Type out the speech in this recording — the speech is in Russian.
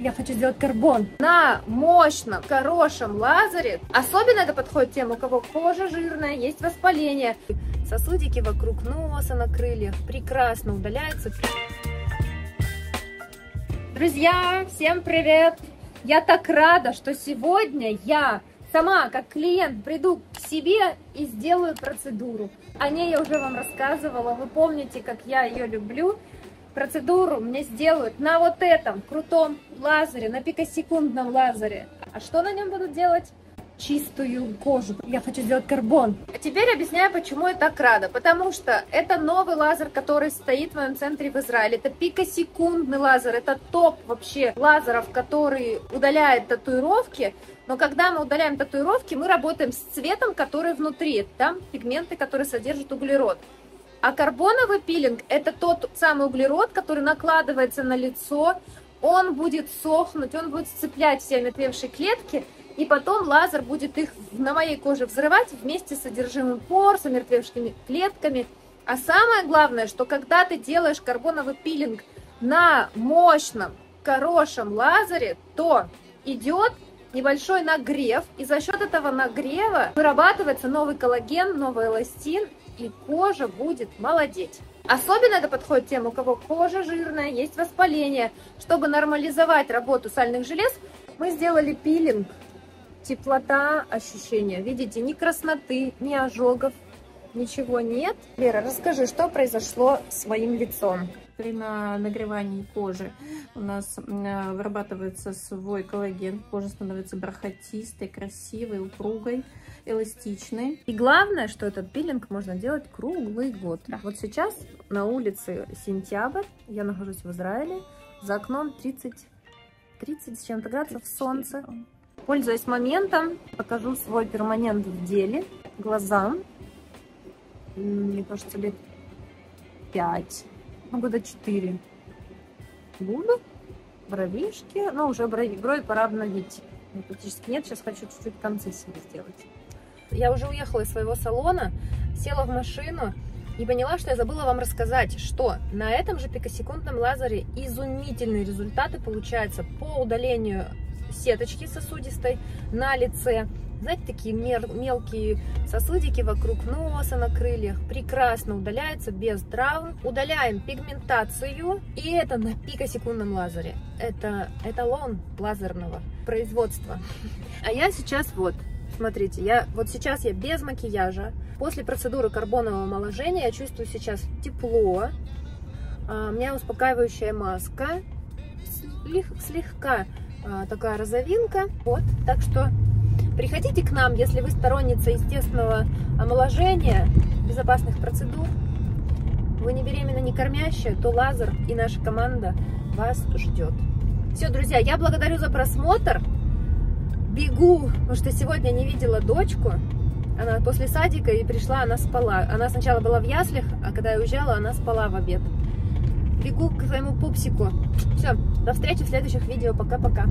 Я хочу сделать карбон на мощном, хорошем лазере. Особенно это подходит тем, у кого кожа жирная, есть воспаление. Сосудики вокруг носа на крыльях прекрасно удаляются. Друзья, всем привет! Я так рада, что сегодня я сама, как клиент, приду к себе и сделаю процедуру. О ней я уже вам рассказывала, вы помните, как я ее люблю. Процедуру мне сделают на вот этом крутом лазере, на пикосекундном лазере. А что на нем будут делать? чистую кожу. Я хочу сделать карбон. А теперь объясняю, почему я так рада. Потому что это новый лазер, который стоит в моем центре в Израиле. Это пикосекундный лазер. Это топ вообще лазеров, который удаляет татуировки. Но когда мы удаляем татуировки, мы работаем с цветом, который внутри. Там пигменты, которые содержат углерод. А карбоновый пилинг – это тот самый углерод, который накладывается на лицо, он будет сохнуть, он будет сцеплять все омертвевшие клетки, и потом лазер будет их на моей коже взрывать вместе с содержимым пор, с омертвевшими клетками. А самое главное, что когда ты делаешь карбоновый пилинг на мощном, хорошем лазере, то идет небольшой нагрев, и за счет этого нагрева вырабатывается новый коллаген, новый эластин, и кожа будет молодеть. Особенно это подходит тем, у кого кожа жирная, есть воспаление. Чтобы нормализовать работу сальных желез, мы сделали пилинг. Теплота, ощущения. Видите, ни красноты, ни ожогов, ничего нет. Лера, расскажи, что произошло с своим лицом? при нагревании кожи у нас вырабатывается свой коллаген, кожа становится бархатистой, красивой, упругой, эластичной. И главное, что этот пилинг можно делать круглый год. Да. Вот сейчас на улице сентябрь, я нахожусь в Израиле, за окном 30, 30 с чем-то градусов солнца. Пользуясь моментом, покажу свой перманент в деле глазам. Мне кажется, лет 5 ну, года 4 буду. Бровишки, ну, уже брови, брови пора обновить. Ну, практически нет, сейчас хочу чуть-чуть концы себе сделать. Я уже уехала из своего салона, села в машину и поняла, что я забыла вам рассказать, что на этом же пикосекундном лазере изумительные результаты получаются по удалению сеточки сосудистой на лице, знаете, такие мелкие сосудики вокруг носа на крыльях прекрасно удаляются без травм. Удаляем пигментацию, и это на пикосекундном лазере. Это эталон лазерного производства. А я сейчас вот, смотрите, я вот сейчас я без макияжа. После процедуры карбонового омоложения я чувствую сейчас тепло. А, у меня успокаивающая маска. Слегка а, такая розовинка. Вот, так что Приходите к нам, если вы сторонница естественного омоложения, безопасных процедур. Вы не беременна, не кормящая, то лазер и наша команда вас ждет. Все, друзья, я благодарю за просмотр. Бегу, потому что сегодня не видела дочку. Она после садика и пришла, она спала. Она сначала была в яслях, а когда я уезжала, она спала в обед. Бегу к своему пупсику. Все, до встречи в следующих видео. Пока-пока.